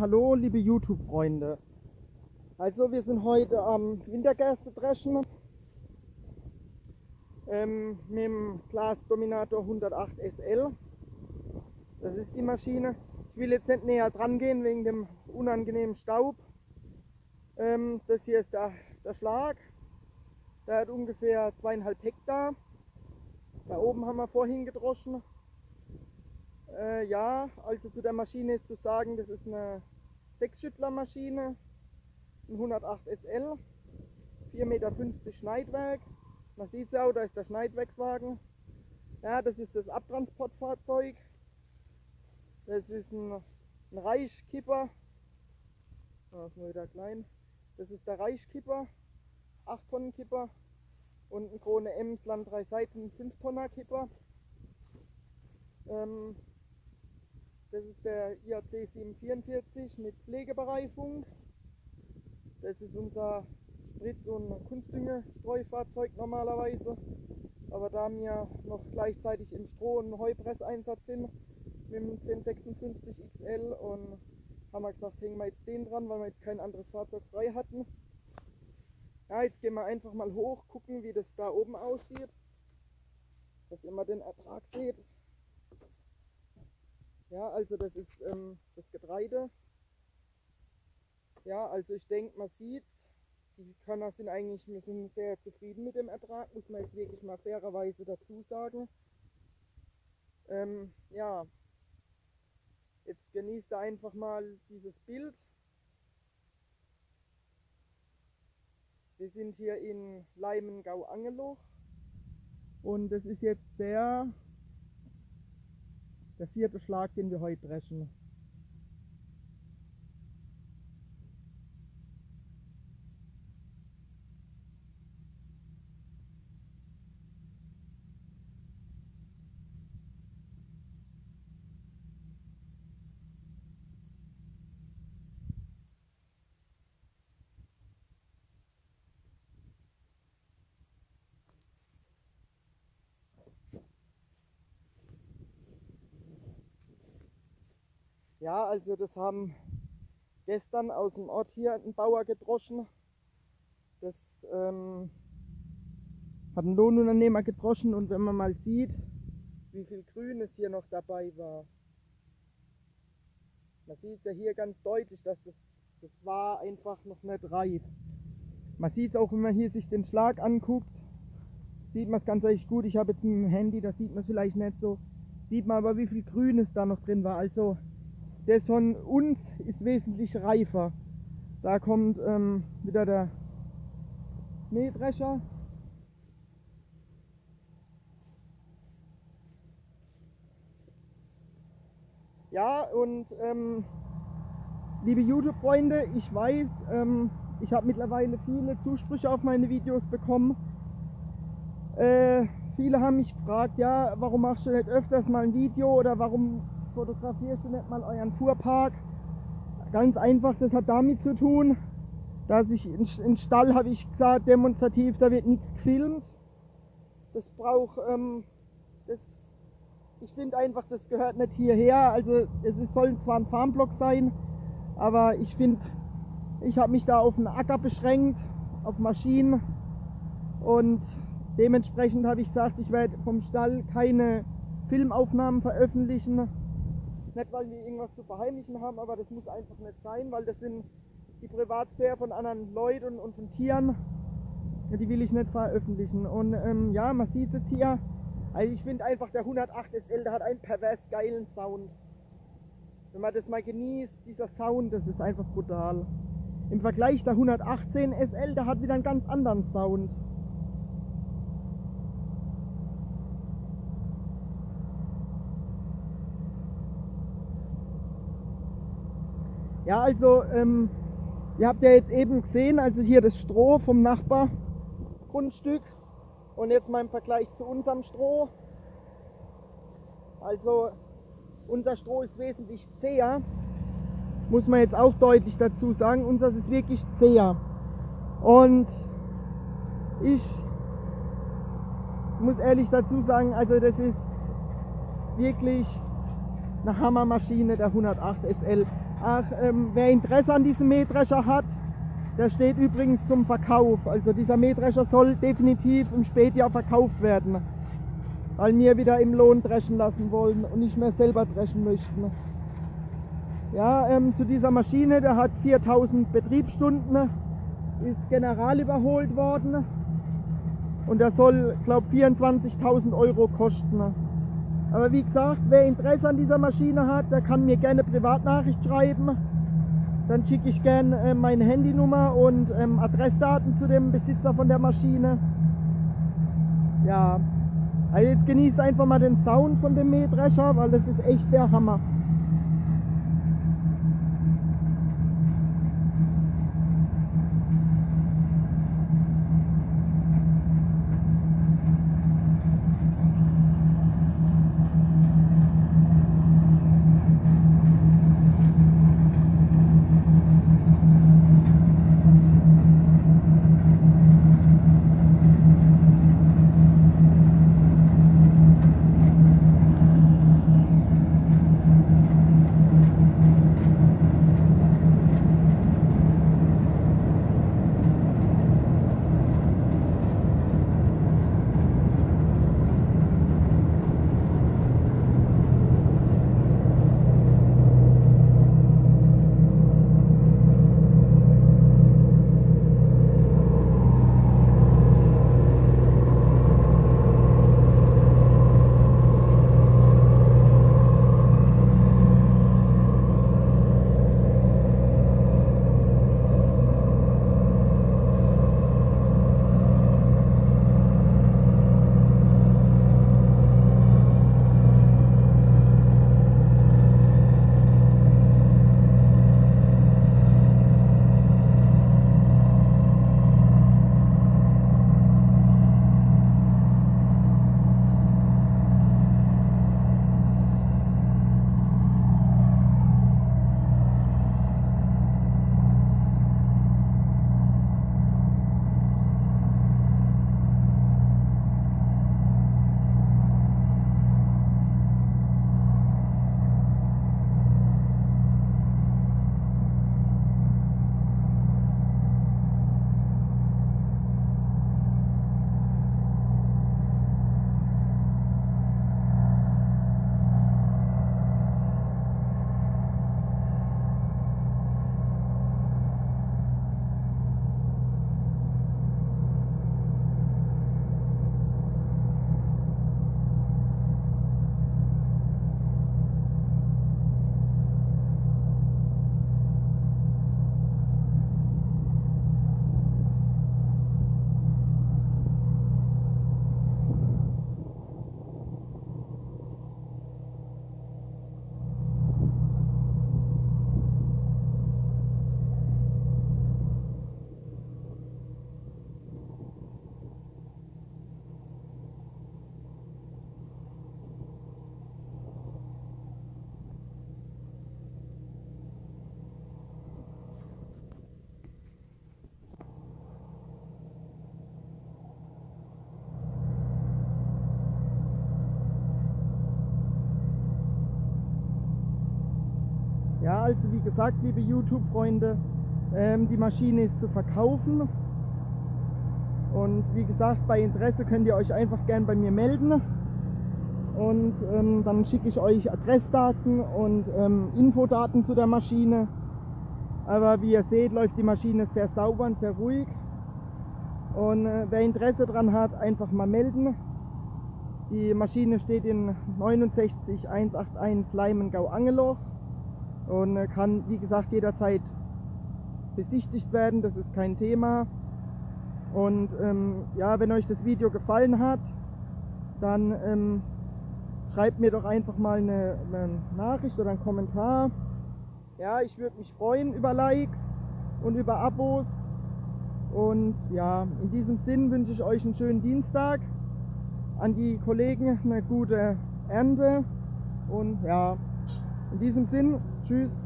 Hallo liebe YouTube-Freunde. Also wir sind heute am Wintergerste dreschen ähm, mit dem Glas Dominator 108 SL. Das ist die Maschine. Ich will jetzt nicht näher dran gehen wegen dem unangenehmen Staub. Ähm, das hier ist der, der Schlag. Der hat ungefähr zweieinhalb Hektar. Da oben haben wir vorhin gedroschen. Äh, ja, also zu der Maschine ist zu sagen, das ist eine Sechsschüttler-Maschine, ein 108 SL, 4,50 Meter Schneidwerk. Man sieht es auch, da ist der Schneidwerkswagen. Ja, das ist das Abtransportfahrzeug. Das ist ein, ein Reichkipper. Das ist nur wieder klein. Das ist der Reichkipper, 8 Tonnen Kipper und ein Krone Emsland 3 Seiten 5 Tonner Kipper. Ähm, das ist der IAC 744 mit Pflegebereifung. Das ist unser Spritz- und Kunstdüngestreufahrzeug normalerweise. Aber da wir noch gleichzeitig im Stroh- und Heupresseinsatz sind mit dem 1056 XL und haben wir gesagt, hängen wir jetzt den dran, weil wir jetzt kein anderes Fahrzeug frei hatten. Ja, jetzt gehen wir einfach mal hoch, gucken wie das da oben aussieht, dass ihr mal den Ertrag seht. Ja, also das ist ähm, das Getreide. Ja, also ich denke, man sieht, die Körner sind eigentlich, wir sind sehr zufrieden mit dem Ertrag, muss man jetzt wirklich mal fairerweise dazu sagen. Ähm, ja, jetzt genießt einfach mal dieses Bild. Wir sind hier in Leimengau-Angeloch und das ist jetzt der der vierte Schlag, den wir heute dreschen. Ja, also das haben gestern aus dem Ort hier ein Bauer gedroschen. Das ähm, hat ein Lohnunternehmer gedroschen und wenn man mal sieht, wie viel Grün es hier noch dabei war. Man sieht ja hier ganz deutlich, dass das, das war einfach noch nicht reif. Man sieht es auch, wenn man hier sich den Schlag anguckt, sieht man es ganz echt gut. Ich habe jetzt ein Handy, da sieht man es vielleicht nicht so. Sieht man aber, wie viel Grün es da noch drin war. Also der von uns ist wesentlich reifer. Da kommt ähm, wieder der Mähdrescher. Ja, und ähm, liebe YouTube-Freunde, ich weiß, ähm, ich habe mittlerweile viele Zusprüche auf meine Videos bekommen. Äh, viele haben mich gefragt, ja, warum machst du nicht öfters mal ein Video oder warum fotografierst du nicht mal euren Fuhrpark? Ganz einfach, das hat damit zu tun, dass ich in Stall habe ich gesagt, demonstrativ, da wird nichts gefilmt. Das braucht, ähm, das, ich finde einfach, das gehört nicht hierher. Also es soll zwar ein Farmblock sein, aber ich finde, ich habe mich da auf den Acker beschränkt, auf Maschinen und dementsprechend habe ich gesagt, ich werde vom Stall keine Filmaufnahmen veröffentlichen. Nicht, weil wir irgendwas zu verheimlichen haben, aber das muss einfach nicht sein, weil das sind die Privatsphäre von anderen Leuten und, von Tieren. Die will ich nicht veröffentlichen. Und ähm, ja, man sieht es hier. Also ich finde einfach, der 108 SL, der hat einen pervers geilen Sound. Wenn man das mal genießt, dieser Sound, das ist einfach brutal. Im Vergleich der 118 SL, der hat wieder einen ganz anderen Sound. Ja, also ähm, ihr habt ja jetzt eben gesehen, also hier das Stroh vom Nachbargrundstück und jetzt mal im Vergleich zu unserem Stroh. Also unser Stroh ist wesentlich zäher, muss man jetzt auch deutlich dazu sagen. Unseres ist wirklich zäher. Und ich muss ehrlich dazu sagen, also das ist wirklich eine Hammermaschine, der 108 SL. Ach, ähm, wer Interesse an diesem Mähdrescher hat, der steht übrigens zum Verkauf. Also dieser Mähdrescher soll definitiv im Spätjahr verkauft werden, weil wir wieder im Lohn dreschen lassen wollen und nicht mehr selber dreschen möchten. Ja, ähm, zu dieser Maschine, der hat 4000 Betriebsstunden, ist general überholt worden und der soll, glaube 24.000 Euro kosten. Aber wie gesagt, wer Interesse an dieser Maschine hat, der kann mir gerne Privatnachricht schreiben. Dann schicke ich gerne äh, meine Handynummer und ähm, Adressdaten zu dem Besitzer von der Maschine. Ja, also jetzt genießt einfach mal den Sound von dem Mähdrescher, weil das ist echt der Hammer. Also wie gesagt, liebe YouTube-Freunde, ähm, die Maschine ist zu verkaufen. Und wie gesagt, bei Interesse könnt ihr euch einfach gern bei mir melden. Und ähm, dann schicke ich euch Adressdaten und ähm, Infodaten zu der Maschine. Aber wie ihr seht, läuft die Maschine sehr sauber und sehr ruhig. Und äh, wer Interesse daran hat, einfach mal melden. Die Maschine steht in 69181 Leimengau-Angeloch und äh, kann wie gesagt jederzeit besichtigt werden, das ist kein Thema. Und ähm, ja, wenn euch das Video gefallen hat, dann ähm, schreibt mir doch einfach mal eine, eine Nachricht oder einen Kommentar. Ja, ich würde mich freuen über Likes und über Abos. Und ja, in diesem Sinn wünsche ich euch einen schönen Dienstag. An die Kollegen eine gute Ernte. Und ja, in diesem Sinn, plus